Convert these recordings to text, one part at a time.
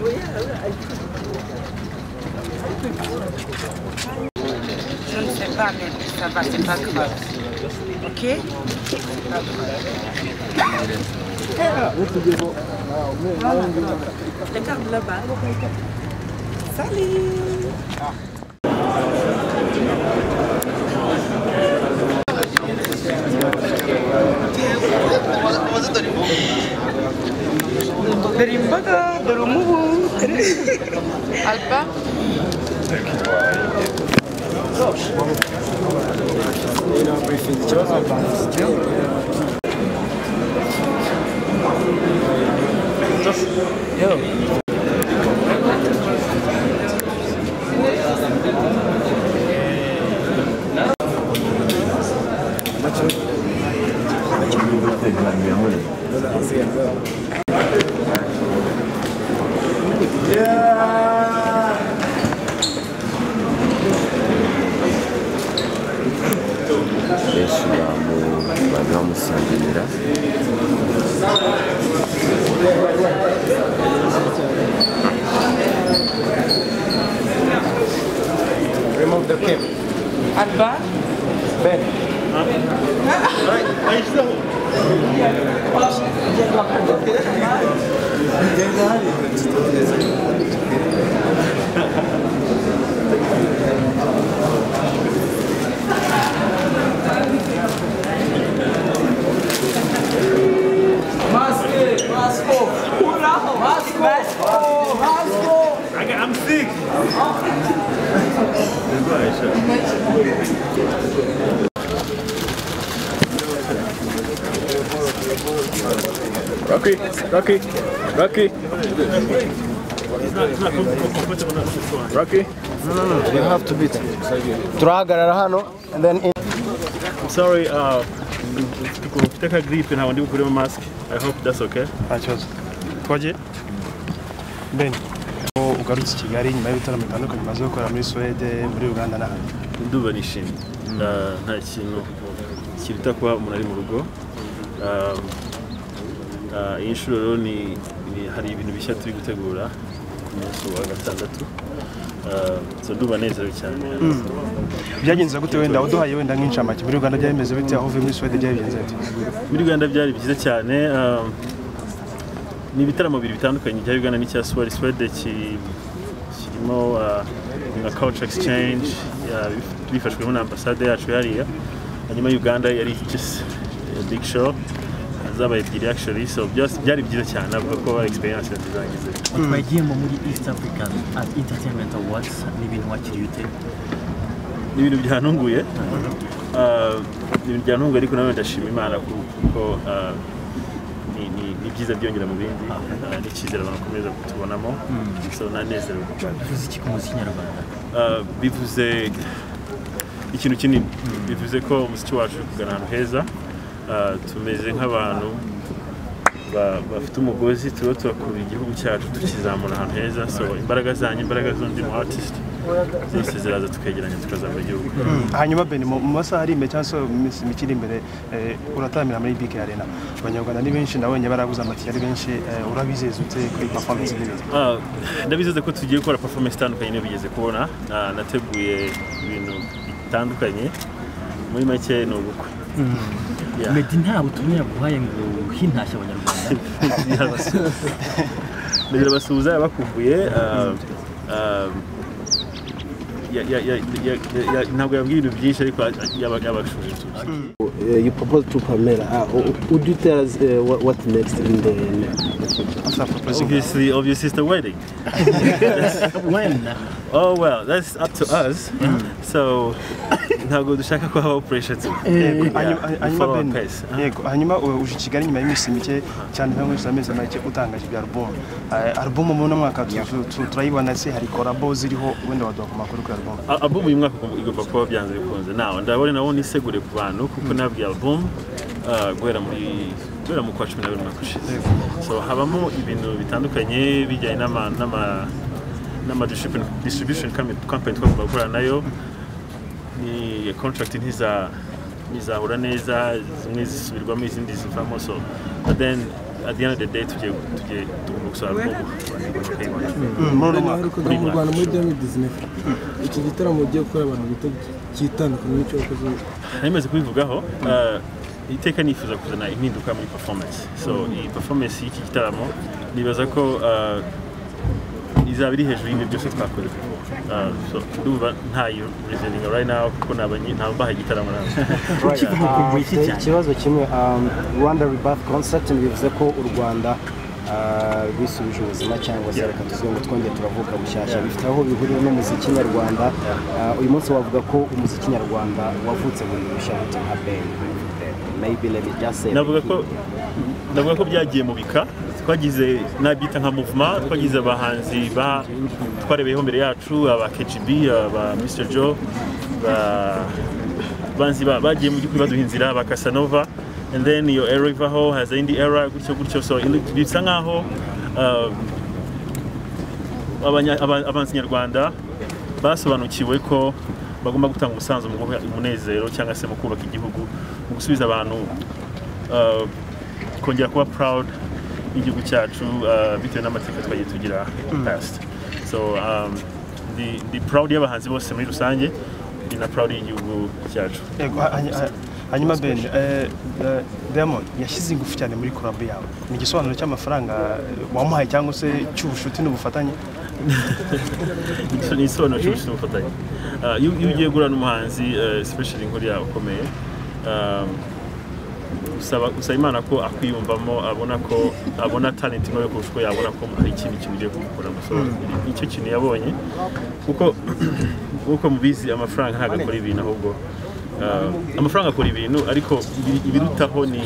Je ne sais pas, mais ça va, c'est pas grave. Ok grave. Regarde là-bas. Salut Dore imboga, dore umubu. Alba? Benshi Remove the cap. And back? Ben. Right. Rocky, Rocky, Rocky, Rocky. No, no, no. You have to beat. Turahagarara hano and then in. Sorry, uh, mfite ka gripe to put a mask. I hope that's okay. I chose. twagiye ben ugarutse i kigali nyuma y'ibitaramo bitandukanye umaze gukora muri suwede muri uganda n'ahandi Ndumva nishimye. Nta- Nta kintu kiruta kuba umuntu ari mu rugo. Uh, iyi nshuro rero hari ibintu bishya turi gutegura ku munsi wa gatandatu. Ndumva nezerewe cyane. byagenze gute wenda? Uduhaye wenda nk'incamake. Muri uganda byari bimeze bite? Aho uvuye muri suwede byari bigenze bite? Muri uganda byari byiza cyane. Um, ni ibitaramo bibiri bitandukanye cya uganda n'icya swede ki- kirimo nka culture exchange bifashwemo na ambasade yacu hariya hanyuma uganda yari just a big show. Zabaye ebyiri actually so byose byari byiza cyane navuga ko experience nziza twagiyemo muri east african entertainment awards ni ibintu wakiriye ute? Ni ibintu byantunguye Uh, ni ibintu byantunguye ariko nawe ndashima imana ku- kuko uh, ni- byiza byongera mu bindi uh, n'icyizere abantu bakomeza kutubonamo. So nanezerewe. Bivuze iki ku muziki nyarwanda? Uh, bivuze ikintu kinini. Bivuze ko umuziki wacu uri kugana ahantu heza. Uh, tumeze nk'abantu ba- bafite umugozi turiho turakura igihugu cyacu tukizamura ahantu heza. Imbaraga zanyu imbaraga z'undi mu artist zose ziraza tukegeranya tukazamura igihugu. Hanyuma ben mu masaha ari imbere cyangwa se mu minsi mike iri imbere eh, urataramira muri bk arena. Abanyarwanda ni benshi nabonye baraguze amatike ari benshi eh, urabizeza ute kuri performance nziza Ah, ndabizeze ko tugiye gukora performance itandukanye niyo bigeze kubona. Ah, nateguye ibintu bitandukanye. Muri make ni ubukwe Yeah. Meddy nta butumwa yaguhaye ngo uhintashye abanyarwanda. Yabakumbuye ya- ya- ntabwo yabwiye ibintu byinshi ariko yaba- yabashuje Uh, you propose to Pamela. Uh, would you tell us uh, what, what next in the, future? after proposing obviously obviously it's the wedding. When oh well that's up to us. So ntabwo dushaka ko habaho pressure tu Yego, Yeah, hanyuma- uh, uje i kigali nyuma y'iminsi mike cyane cyangwa se amezi make utangaje ibya album. Eh, album muri uno mwaka tu- tu- tu- turayibona se hari korabo ziriho wenda waduha ku makuru kuri album. Al- album uyu mwaka igomba kuba byanze bikunze. Nawe ndabona nabo nisegure ku bantu kuko nabwiye album uh, guhera muri guhera mu kwa cumi n'abiri umwaka ushize. So habamo ibintu bitandukanye bijyanye n'ama n'ama n'ama distribution, distribution company twagomba gukorana na yo. Ni contract ntiza ntizahura neza zimwe zisubirwamo izindi zivamo. So but then at the end of the day tugiye tugiye tugomba naherukaga mu rwanda muri 2019 iki gitaramo ugiye gukora abantu bita cyitandukanye n'icyo wakoze nari kubivugaho uh, iteka nifuza kuzana impinduka muri performance. So iyi performance y'iki gitaramo nibaza ko uh, izaba iri hejuru y'ibyo byose twakoze Uh, ndumva ntayo reasoning right now. Kuko ntabwo mbaha igitaramo nawe Ah, ikibazo kimwe um, rwanda rebirth concert bivuze ko u rwanda ah, rwisubije ubuzima cyangwa se reka tuvuge ngo twongere turavuka bushyashya bifite aho bihurira n'umuziki nyarwanda. Ah, uyu munsi wavuga ko umuziki nyarwanda wavutse bundi bushya nka ben navuga ko byagiye mu bika. Twagize nabyita nka movement twagize abahanzi ba twarebeyeho mbere yacu aba KGB aba Mr ba banzi ba- bagiye mu by'ukuri baduha inzira ba Casanova. And then iyo era ivaho haza indi era gutyo gutyo. So bisa nkaho aba- abanzi nyarwanda basobanukiwe ko bagomba gutanga umusanzu mu guha umunezero cyangwa se mu kubaka igihugu mu gusubiza abantu uh, kongera kuba proud y'igihugu cyacu uh, bitewe n'amateka twagiye tugira past. So um, ndi, ndi proud y'abahanzi bose muri rusange ndi na proud y'igihugu cyacu. Hanyuma ben eh, eh, diamond yashyize ingufu cyane muri korabu yawe ni igisobanuro cy'amafaranga eh, wamuhaye cyangwa se cy'ubucuti n'ubufatanye? Ni isobanuro cy'ubucuti n'ubufatanye. Uh, iyo ugiye guhura n'umuhanzi uh, especially nk'uriya ukomeye um, usaba imana ko akwiyumvamo abona ko abona talent ntoya kurusha uko yabona ko hari ikindi kintu ugiye kugukoramo so ni cyo kintu yabonye. Kuko nk'uko mubizi amafaranga ntabwo akora ibintu ahubwo uh, amafaranga akora ibintu ariko ibi- ibirutaho ni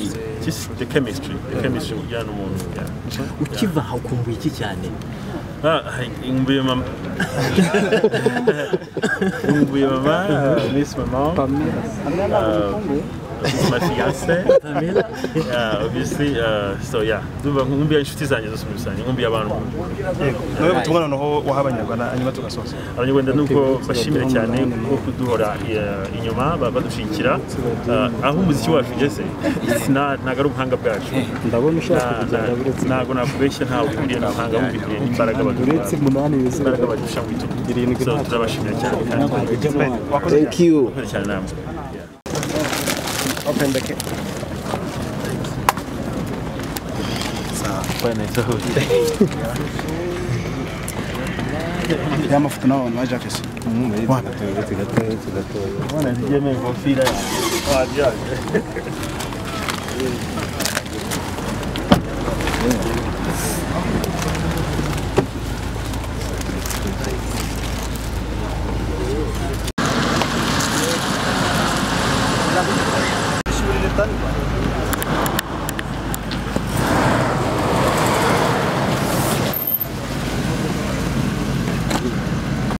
the chemistry the chemistry ujyana n'umuntu ukiva aha ukumbuye iki cyane? Ah, ngumbuye mama. ngumbuye mama, miss mama. She's my fiance. Pamela Yeah, obviously. Uh, so yeah, ngumbuye inshuti zanjye zose muri rusange, ngumbuye abantu. nawe butumwa noneho waha abanyarwanda hanyuma tugasoza Abanyarwanda nuko bashimira cyane kuko kuduhora uh, inyuma ba- badushyigikira. Uh, aho umuziki wacu ugeze, ntabwo ari ubuhanga bwacu. ndabona ushaka kugenda na- uretse ntabwo nakubeshya ntawe bihuriye n'ubuhanga ahubwo bihuriye n'imbaraga baduha. uretse umunani imbaraga badusha mu bitugu. So turabashimira cyane kandi thank you cyane namwe. open the can. kit. Yeah. Tân.